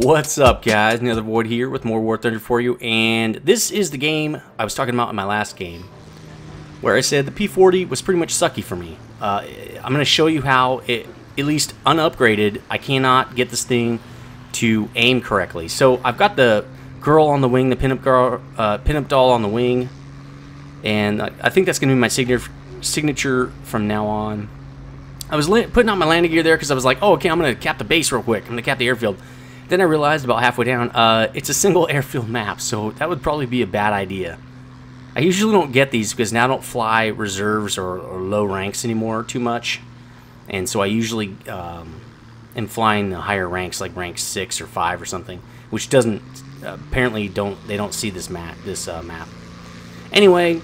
What's up guys, Nethervvoid here with more War Thunder for you, and this is the game I was talking about in my last game, where I said the P40 was pretty much sucky for me. Uh, I'm going to show you how, it, at least unupgraded, I cannot get this thing to aim correctly. So I've got the girl on the wing, the pinup, girl, uh, pinup doll on the wing, and I think that's going to be my signature, signature from now on. I was putting on my landing gear there because I was like, oh, okay, I'm going to cap the base real quick. I'm going to cap the airfield. Then I realized about halfway down, uh, it's a single airfield map, so that would probably be a bad idea. I usually don't get these because now I don't fly reserves or, or low ranks anymore too much. And so I usually um, am flying the higher ranks, like rank 6 or 5 or something, which doesn't, apparently don't, they don't see this map, this uh, map. Anyway,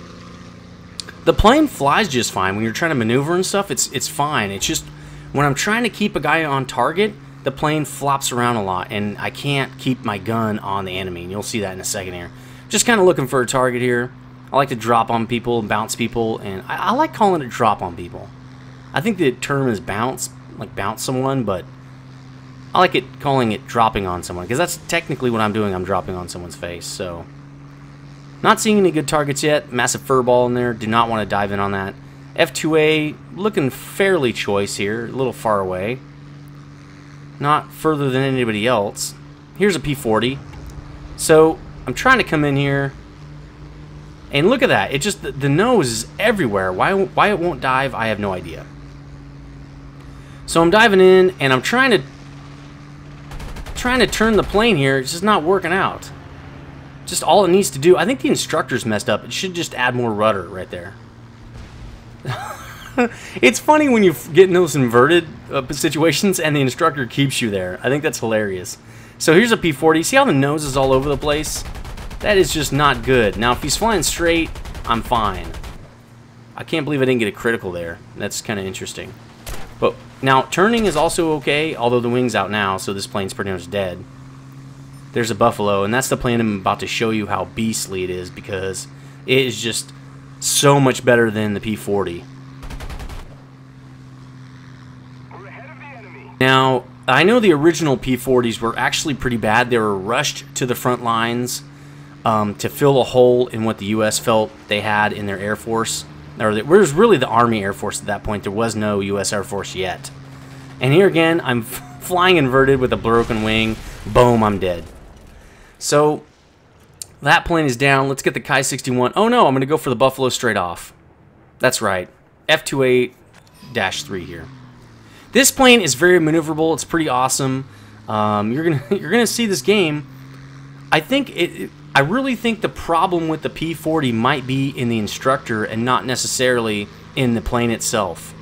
the plane flies just fine. When you're trying to maneuver and stuff, it's, it's fine. It's just, when I'm trying to keep a guy on target, the plane flops around a lot and I can't keep my gun on the enemy. And you'll see that in a second here. Just kind of looking for a target here. I like to drop on people, and bounce people, and I, I, like calling it drop on people. I think the term is bounce, like bounce someone, but I like it calling it dropping on someone because that's technically what I'm doing. I'm dropping on someone's face. So, not seeing any good targets yet. Massive fur ball in there. Do not want to dive in on that. F2A looking fairly choice here, a little far away not further than anybody else. Here's a P40. So I'm trying to come in here, and look at that. It just the, nose is everywhere. Why why it won't dive? I have no idea. So I'm diving in, and I'm trying to trying to turn the plane here. It's just not working out. Just all it needs to do. I think the instructor's messed up. It should just add more rudder right there. it's funny when you get in those inverted uh, situations and the instructor keeps you there. I think that's hilarious. So here's a P40. See how the nose is all over the place? That is just not good. Now, if he's flying straight, I'm fine. I can't believe I didn't get a critical there. That's kind of interesting. But now, turning is also okay, although the wing's out now, so this plane's pretty much dead. There's a Buffalo, and that's the plane I'm about to show you how beastly it is, because it is just so much better than the P40. Now, I know the original P-40s were actually pretty bad. They were rushed to the front lines um, to fill a hole in what the U.S. felt they had in their Air Force. Or it was really the Army Air Force at that point. There was no U.S. Air Force yet. And here again, I'm flying inverted with a broken wing. Boom, I'm dead. So, that plane is down. Let's get the Ki-61. Oh no, I'm going to go for the Buffalo straight off. That's right. F2A-3 here. This plane is very maneuverable. It's pretty awesome. Um, you're gonna you're gonna see this game. I think it, it. I really think the problem with the P40 might be in the instructor and not necessarily in the plane itself.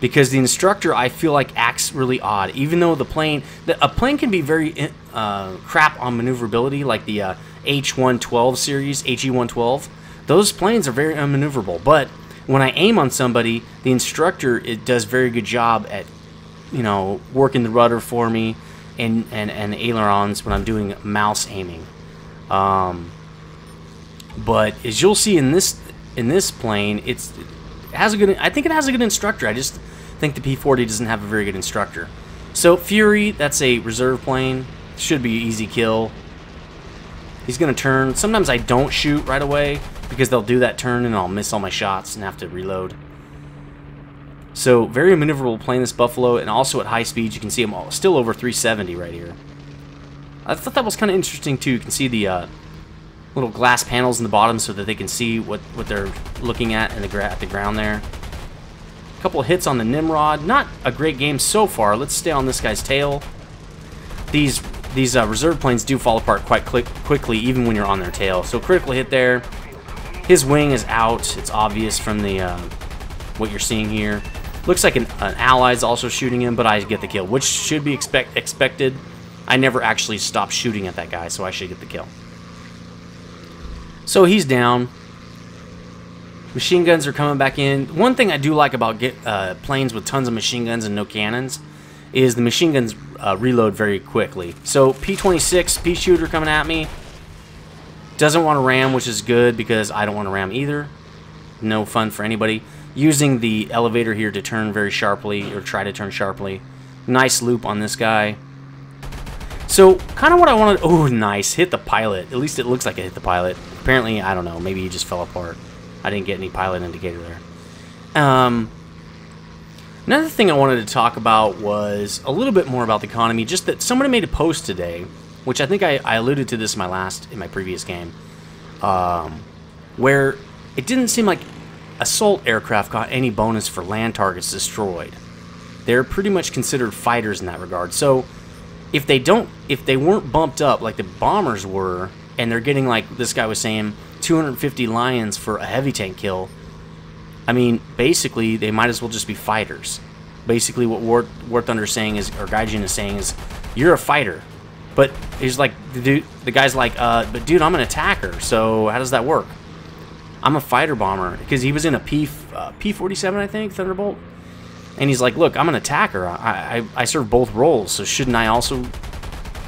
Because the instructor, I feel like, acts really odd. Even though the plane, the, a plane can be very uh, crap on maneuverability, like the uh, H112 series, HE112. Those planes are very unmaneuverable, but when I aim on somebody, the instructor it does very good job at, you know, working the rudder for me and, and, and ailerons when I'm doing mouse aiming. Um, but as you'll see in this in this plane, it's it has a good. I think it has a good instructor. I just think the P40 doesn't have a very good instructor. So Fury, that's a reserve plane. Should be easy kill. He's gonna turn. Sometimes I don't shoot right away because they'll do that turn and I'll miss all my shots and have to reload. So very maneuverable plane this Buffalo and also at high speeds you can see them all still over 370 right here. I thought that was kind of interesting too. You can see the uh, little glass panels in the bottom so that they can see what, what they're looking at in the at the ground there. A couple hits on the Nimrod. Not a great game so far. Let's stay on this guy's tail. These these uh, reserve planes do fall apart quite quickly even when you're on their tail. So critical hit there. His wing is out. It's obvious from the uh, what you're seeing here. Looks like an, an ally's also shooting him, but I get the kill, which should be expect expected. I never actually stopped shooting at that guy, so I should get the kill. So he's down. Machine guns are coming back in. One thing I do like about get, uh, planes with tons of machine guns and no cannons is the machine guns uh, reload very quickly. So P-26, Peashooter coming at me. Doesn't want to ram, which is good because I don't want to ram either. No fun for anybody. Using the elevator here to turn very sharply, or try to turn sharply. Nice loop on this guy. So, kind of what I wanted... Oh, nice. Hit the pilot. At least it looks like it hit the pilot. Apparently, I don't know. Maybe he just fell apart. I didn't get any pilot indicator there. Um, another thing I wanted to talk about was a little bit more about the economy. Just that somebody made a post today, which I think I, I alluded to this in my last, in my previous game, um, where it didn't seem like assault aircraft got any bonus for land targets destroyed. They're pretty much considered fighters in that regard. So if they don't, if they weren't bumped up like the bombers were, and they're getting like this guy was saying 250 lions for a heavy tank kill, I mean, basically they might as well just be fighters. Basically, what War, War Thunder is saying is, or Gaijin is saying is, you're a fighter. But he's like, the dude, the guy's like, uh, but dude, I'm an attacker. So how does that work? I'm a fighter bomber because he was in a P uh, P47, I think, Thunderbolt. And he's like, look, I'm an attacker. I, I, I serve both roles, so shouldn't I also,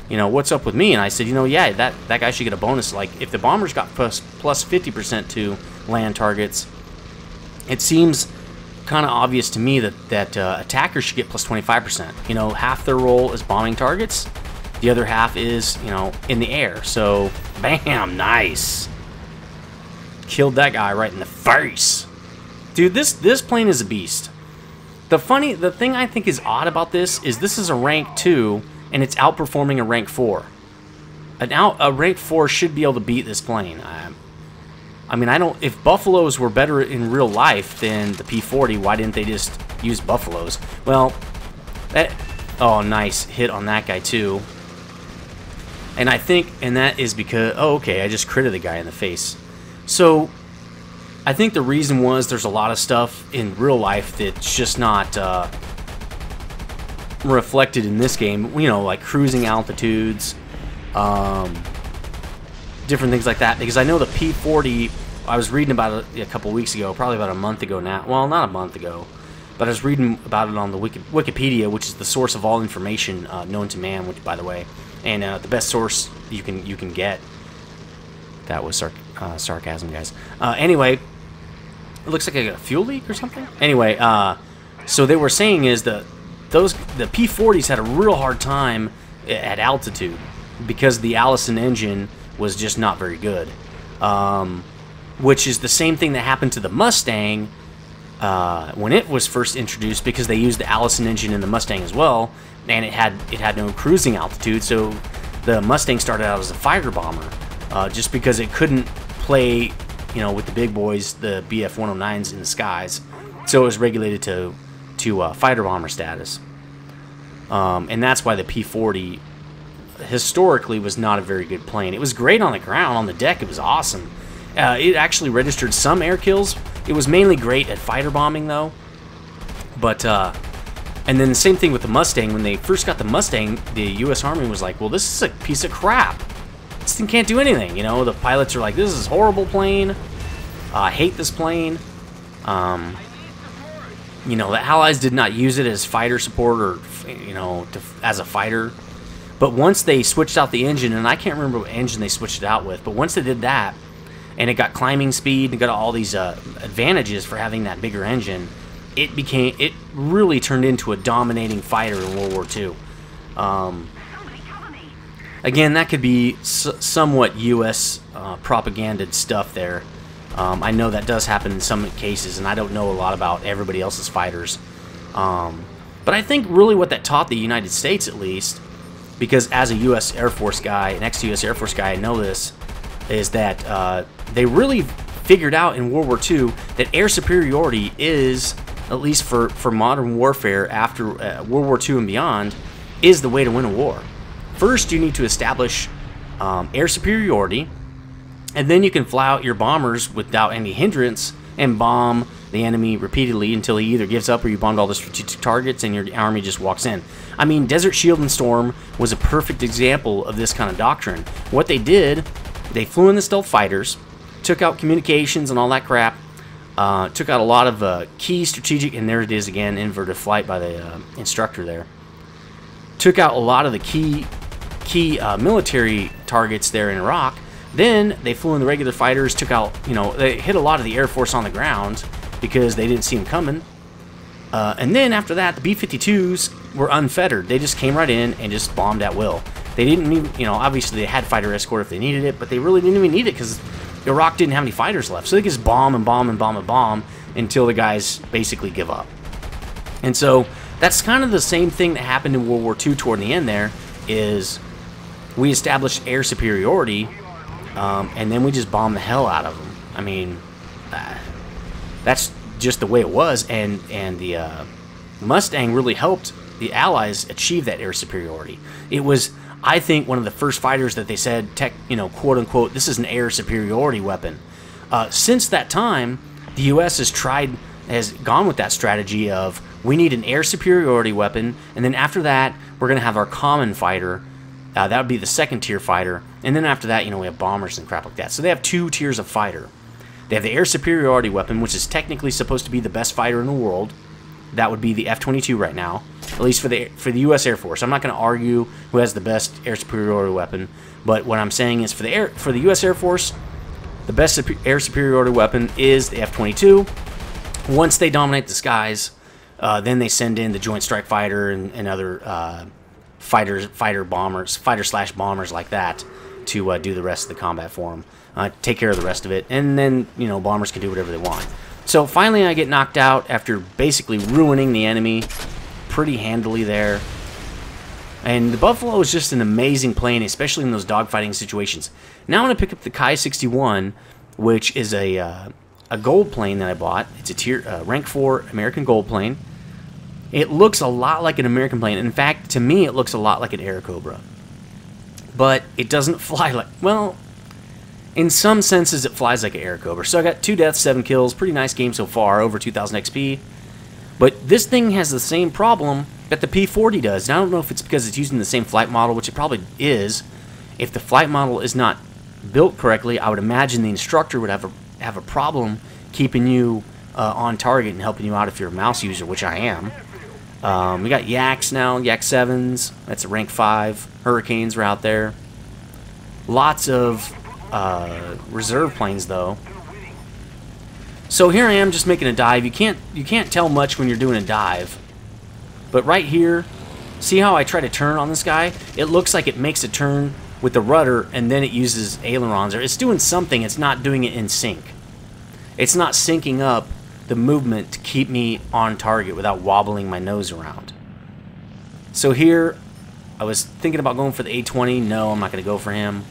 you know, what's up with me? And I said, you know, yeah, that, that guy should get a bonus. Like, if the bombers got plus, plus 50% to land targets, it seems kind of obvious to me that, that uh, attackers should get plus 25%. You know, half their role is bombing targets. The other half is, you know, in the air. So, bam, nice. Killed that guy right in the face. Dude, this, this plane is a beast. The funny, the thing I think is odd about this is this is a rank 2, and it's outperforming a rank 4. An out, a rank 4 should be able to beat this plane. I, I mean, I don't, if Buffaloes were better in real life than the P-40, why didn't they just use Buffaloes? Well, that, oh, nice hit on that guy too. And I think, and that is because, oh, okay, I just critted the guy in the face. So, I think the reason was there's a lot of stuff in real life that's just not uh, reflected in this game. You know, like cruising altitudes, um, different things like that. Because I know the P40, I was reading about it a couple weeks ago, probably about a month ago now. Well, not a month ago, but I was reading about it on the Wiki Wikipedia, which is the source of all information uh, known to man. Which, by the way, and uh, the best source you can you can get. That was sarc uh, sarcasm, guys. Uh, anyway, it looks like I got a fuel leak or something. Anyway, uh, so they were saying is that those the P40s had a real hard time at altitude because the Allison engine was just not very good. Um, which is the same thing that happened to the Mustang uh, when it was first introduced because they used the Allison engine in the Mustang as well, and it had it had no cruising altitude, so the Mustang started out as a fighter bomber uh, just because it couldn't play you know, with the big boys, the BF-109s in the skies. So it was regulated to to uh, fighter bomber status. Um, and that's why the P-40 historically was not a very good plane. It was great on the ground, on the deck, it was awesome. Uh, it actually registered some air kills. It was mainly great at fighter bombing, though. But, uh, and then the same thing with the Mustang. When they first got the Mustang, the U.S. Army was like, well, this is a piece of crap. This thing can't do anything, you know? The pilots are like, this is horrible plane. Uh, I hate this plane. Um, you know, the Allies did not use it as fighter support or, you know, to, as a fighter. But once they switched out the engine, and I can't remember what engine they switched it out with, but once they did that, and it got climbing speed and got all these uh, advantages for having that bigger engine, it became, it really turned into a dominating fighter in World War II. Um, Again, that could be somewhat U.S. Uh, stuff there. Um, I know that does happen in some cases, and I don't know a lot about everybody else's fighters. Um, but I think really what that taught the United States, at least, because as a U.S. Air Force guy, an ex-U.S. Air Force guy, I know this, is that uh, they really figured out in World War II that air superiority is, at least for, for modern warfare after uh, World War II and beyond, is the way to win a war. First, you need to establish um, air superiority, and then you can fly out your bombers without any hindrance and bomb the enemy repeatedly until he either gives up or you bombed all the strategic targets and your army just walks in. I mean, Desert Shield and Storm was a perfect example of this kind of doctrine. What they did, they flew in the stealth fighters, took out communications and all that crap, uh, took out a lot of uh, key strategic, and there it is again, inverted flight by the uh, instructor there. Took out a lot of the key key uh, military targets there in Iraq. Then they flew in the regular fighters, took out, you know, they hit a lot of the Air Force on the ground because they didn't see them coming. Uh, and then after that, the B-52s were unfettered. They just came right in and just bombed at will. They didn't even, you know, obviously they had fighter escort if they needed it, but they really didn't even need it because Iraq didn't have any fighters left. So they just bomb and bomb and bomb and bomb until the guys basically give up. And so that's kind of the same thing that happened in World War II toward the end there is we established air superiority um, and then we just bombed the hell out of them. I mean, uh, that's just the way it was, and and the uh, Mustang really helped the Allies achieve that air superiority. It was, I think, one of the first fighters that they said, tech, you know, quote unquote, this is an air superiority weapon. Uh, since that time, the U.S. has tried, has gone with that strategy of we need an air superiority weapon, and then after that, we're going to have our common fighter. Uh, that would be the second tier fighter, and then after that, you know, we have bombers and crap like that. So they have two tiers of fighter. They have the air superiority weapon, which is technically supposed to be the best fighter in the world. That would be the F-22 right now, at least for the for the U.S. Air Force. I'm not going to argue who has the best air superiority weapon, but what I'm saying is for the air for the U.S. Air Force, the best air superiority weapon is the F-22. Once they dominate the skies, uh, then they send in the Joint Strike Fighter and, and other uh, fighters, fighter bombers, fighter slash bombers like that to uh, do the rest of the combat for them uh, take care of the rest of it, and then, you know, bombers can do whatever they want. So finally I get knocked out after basically ruining the enemy pretty handily there. And the Buffalo is just an amazing plane, especially in those dogfighting situations. Now I'm going to pick up the Ki-61, which is a, uh, a gold plane that I bought. It's a tier uh, rank 4 American gold plane. It looks a lot like an American plane. In fact, to me, it looks a lot like an Airacobra. But it doesn't fly like... Well, in some senses, it flies like an Airacobra. So I got two deaths, seven kills. Pretty nice game so far, over 2,000 XP. But this thing has the same problem that the P-40 does. And I don't know if it's because it's using the same flight model, which it probably is. If the flight model is not built correctly, I would imagine the instructor would have a, have a problem keeping you uh, on target and helping you out if you're a mouse user, which I am. Um, we got Yaks now, Yak 7s. That's a rank 5. Hurricanes are out there. Lots of uh, reserve planes though. So here I am just making a dive. You can't you can't tell much when you're doing a dive. But right here, see how I try to turn on this guy? It looks like it makes a turn with the rudder and then it uses ailerons. Or it's doing something, it's not doing it in sync. It's not syncing up the movement to keep me on target without wobbling my nose around. So here, I was thinking about going for the A20. No, I'm not going to go for him.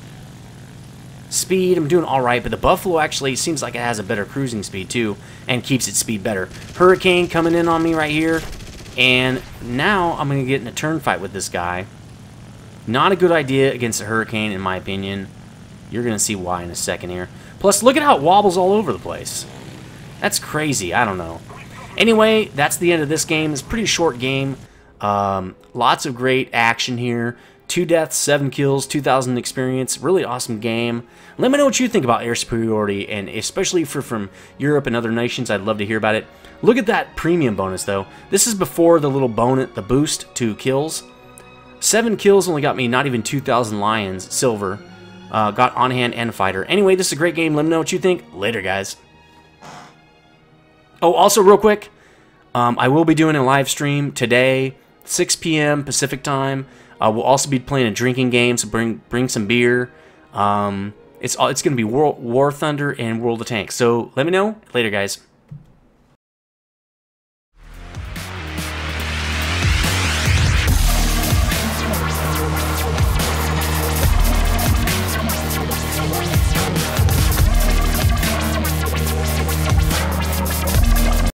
Speed, I'm doing alright, but the Buffalo actually seems like it has a better cruising speed too, and keeps its speed better. Hurricane coming in on me right here, and now I'm going to get in a turn fight with this guy. Not a good idea against a Hurricane, in my opinion. You're going to see why in a second here. Plus, look at how it wobbles all over the place. That's crazy. I don't know. Anyway, that's the end of this game. It's a pretty short game. Um, lots of great action here. Two deaths, seven kills, 2,000 experience. Really awesome game. Let me know what you think about air superiority, and especially for from Europe and other nations, I'd love to hear about it. Look at that premium bonus, though. This is before the little bonus, the boost to kills. Seven kills only got me not even 2,000 lions, silver. Uh, got on hand and fighter. Anyway, this is a great game. Let me know what you think. Later, guys. Oh, also, real quick, um, I will be doing a live stream today, 6 p.m. Pacific time. Uh, we'll also be playing a drinking game, so bring bring some beer. Um, it's it's going to be War, War Thunder and World of Tanks. So let me know later, guys.